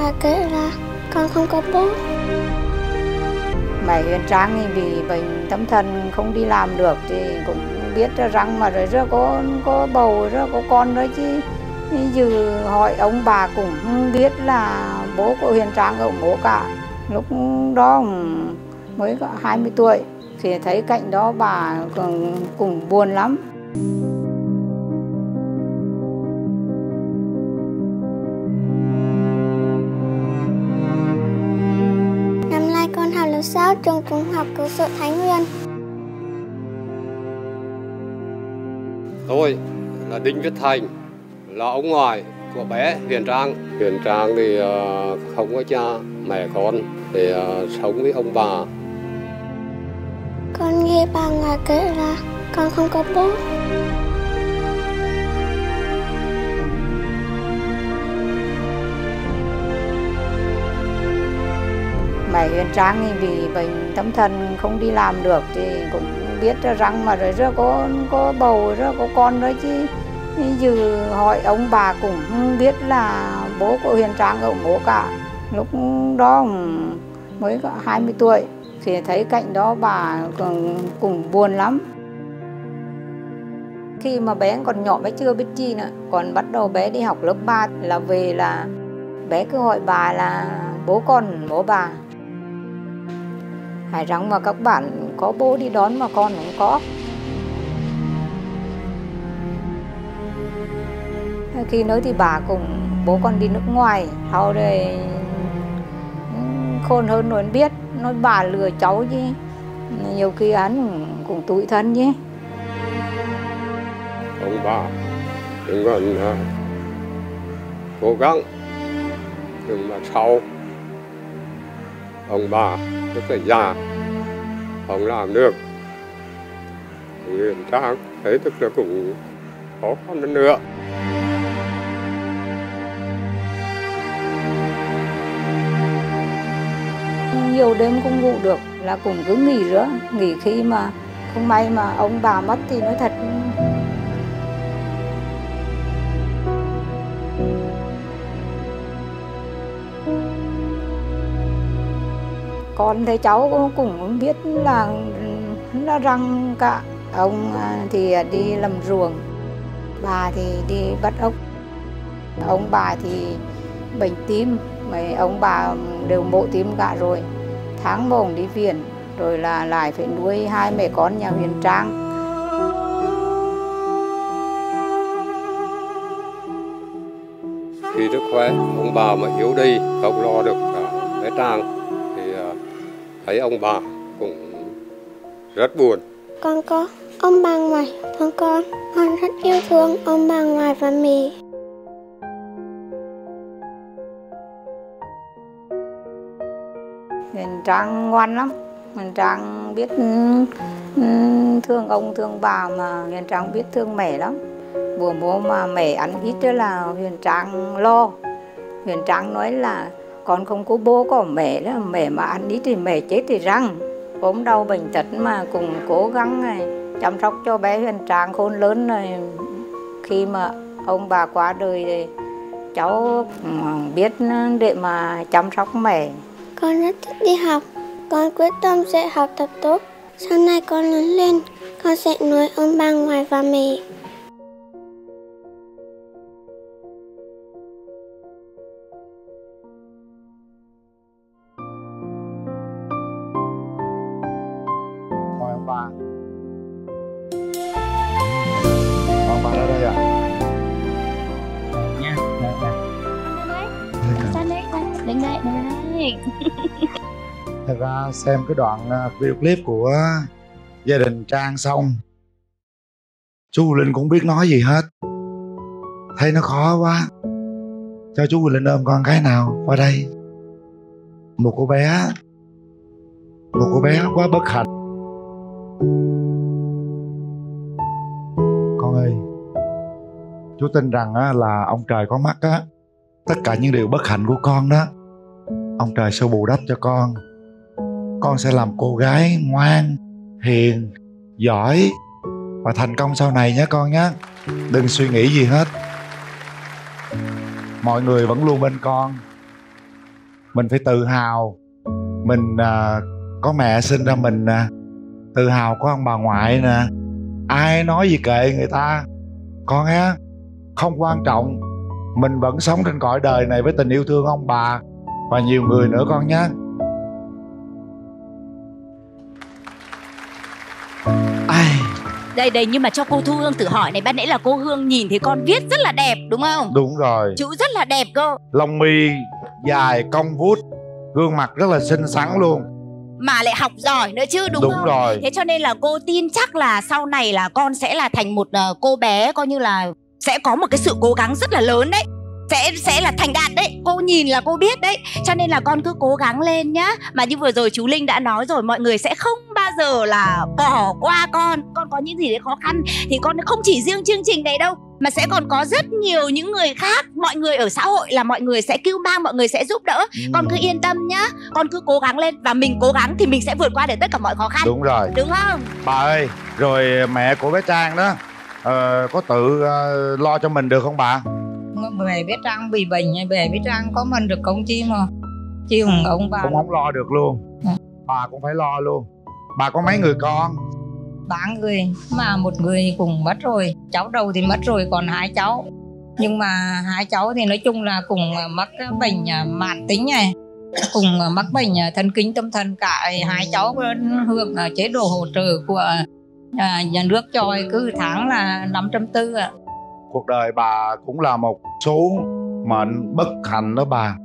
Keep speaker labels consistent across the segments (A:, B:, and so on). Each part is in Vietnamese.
A: ngoài kể là con không có bố.
B: Mẹ Huyền Trang thì vì bệnh tâm thần không đi làm được thì cũng biết rằng mà rồi rồi có có bầu rồi có con đó chứ. Giờ hỏi ông bà cũng không biết là bố của Huyền Trang ở bố cả. Lúc đó mới có 20 tuổi thì thấy cạnh đó bà cũng, cũng buồn lắm.
A: 6 trường trung học cơ sở Thái Nguyên?
C: Tôi là Đinh Viết Thành là ông ngoại của bé Huyền Trang. Huyền Trang thì ờ, không có cha mẹ con thì ờ, sống với ông bà.
A: Con nghe bà ngoại kể là con không có bố
B: mẹ Huyền Trang vì bệnh tâm thần không đi làm được thì cũng biết rằng mà rồi rất có có bầu rất có con đó chứ. Giờ hỏi ông bà cũng biết là bố của Huyền Trang ông bố cả. Lúc đó mới có 20 tuổi thì thấy cạnh đó bà cũng, cũng buồn lắm. Khi mà bé còn nhỏ bé chưa biết chi nữa còn bắt đầu bé đi học lớp 3 là về là bé cứ hỏi bà là bố con bố bà hải rằng mà các bạn có bố đi đón mà con cũng có. Khi nói thì bà cùng bố con đi nước ngoài sau rồi ừ, khôn hơn luôn biết nói bà lừa cháu chứ. Nhiều khi hắn cũng, cũng tủi thân chứ.
C: Ông bà đừng còn cố gắng đừng mà sau ông bà rất là già. Không làm được. Huyền Trang thấy tức là cũng khó khăn hơn nữa.
B: Nhiều đêm không ngủ được là cũng cứ nghỉ nữa nghỉ khi mà không may mà ông bà mất thì nói thật con thấy cháu cũng biết là nó răng cả. Ông à, thì đi làm ruộng bà thì đi bắt ốc. Ông bà thì bệnh tim mấy ông bà đều mộ tim cả rồi. Tháng mồng đi viện rồi là lại phải nuôi hai mẹ con nhà Huyền Trang.
C: Khi sức khỏe ông bà mà yếu đi không lo được uh, bé Trang thấy ông bà cũng rất buồn.
A: Con có ông bà ngoại thương con. Con rất yêu thương ông bà ngoại và mẹ.
B: Huyền Trang ngoan lắm. Huyền Trang biết ừ, thương ông thương bà mà. Huyền Trang biết thương mẹ lắm. Bữa bố mà mẹ ăn ít đó là Huyền Trang lo. Huyền Trang nói là con không có bố, có mẹ đó, mẹ mà ăn ít thì mẹ chết thì răng. Ốm đau bệnh tật mà cùng cố gắng này chăm sóc cho bé Huyền Trang khôn lớn này. Khi mà ông bà qua đời thì cháu ừ, biết để mà chăm sóc mẹ.
A: Con rất thích đi học. Con quyết tâm sẽ học tập tốt. Sau này con lớn lên, con sẽ nuôi ông bà ngoại và mẹ.
D: Đây sang đứng đây đây
E: thật ra xem cái đoạn à, video clip của gia đình trang xong chú linh cũng biết nói gì hết. Thấy nó khó quá. Cho chú linh ôm con cái nào qua đây. Một cô bé một cô bé quá bất hạnh. Con ơi chú tin rằng á, là ông trời có mắt á tất cả những điều bất hạnh của con đó ông trời sẽ bù đắp cho con. Con sẽ làm cô gái ngoan hiền giỏi và thành công sau này nhé con nhé. Đừng suy nghĩ gì hết. Mọi người vẫn luôn bên con. Mình phải tự hào. Mình à, có mẹ sinh ra mình nè. Tự hào có ông bà ngoại nè. Ai nói gì kệ người ta. Con á không quan trọng mình vẫn sống trên cõi đời này với tình yêu thương ông bà và nhiều người nữa con nhé. Ai.
D: Đây đây nhưng mà cho cô thu hương tự hỏi này. Ban nãy là cô hương nhìn thấy con viết rất là đẹp đúng không?
E: Đúng rồi.
D: Chữ rất là đẹp cơ.
E: Lông mi dài cong vút gương mặt rất là xinh xắn luôn.
D: Mà lại học giỏi nữa chứ đúng,
E: đúng
D: không?
E: rồi.
D: Thế cho nên là cô tin chắc là sau này là con sẽ là thành một ờ, cô bé coi như là sẽ có một cái sự cố gắng rất là lớn đấy. Sẽ sẽ là thành đạt đấy. Cô nhìn là cô biết đấy. Cho nên là con cứ cố gắng lên nhá. Mà như vừa rồi chú linh đã nói rồi mọi người sẽ không bao giờ là bỏ qua con. Con có những gì đấy khó khăn thì con không chỉ riêng chương trình này đâu mà sẽ còn có rất nhiều những người khác mọi người ở xã hội là mọi người sẽ cứu mang mọi người sẽ giúp đỡ. Con cứ yên tâm nhá. Con cứ cố gắng lên và mình cố gắng thì mình sẽ vượt qua được tất cả mọi khó khăn.
E: Đúng rồi.
D: Đúng không?
E: Bà ơi rồi mẹ của bé trang đó ờ, có tự ờ, lo cho mình được không bà?
B: Về biết trang bị bệnh về biết trang có mình được công chi mà. Chi hùng ông bà.
E: cũng không lo được luôn.
B: Ừ.
E: bà cũng phải lo luôn. Bà có mấy người con?
B: Ba người mà một người cũng mất rồi. Cháu đầu thì mất rồi còn hai cháu. Nhưng mà hai cháu thì nói chung là cùng mắc cái bệnh à, mãn tính này cùng mắc bệnh à, thần kinh tâm thần. Cả hai cháu hưởng à, chế độ hỗ trợ của à, nhà nước cho cứ tháng là năm trăm tư ạ.
E: Cuộc đời bà cũng là một số mệnh bất hạnh đó bà.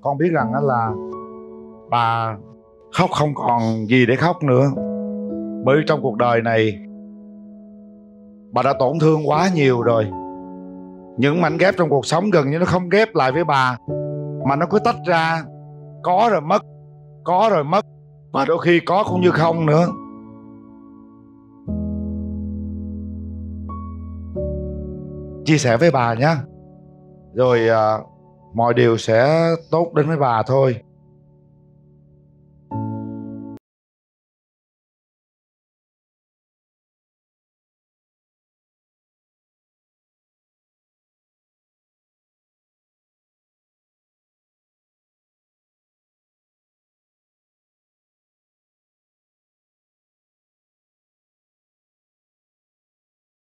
E: Con biết rằng đó là bà khóc không còn gì để khóc nữa. Bởi trong cuộc đời này bà đã tổn thương quá nhiều rồi. Những mảnh ghép trong cuộc sống gần như nó không ghép lại với bà mà nó cứ tách ra. Có rồi mất có rồi mất và đôi khi có cũng như không nữa. Chia sẻ với bà nhé. Rồi à, mọi điều sẽ tốt đến với bà thôi.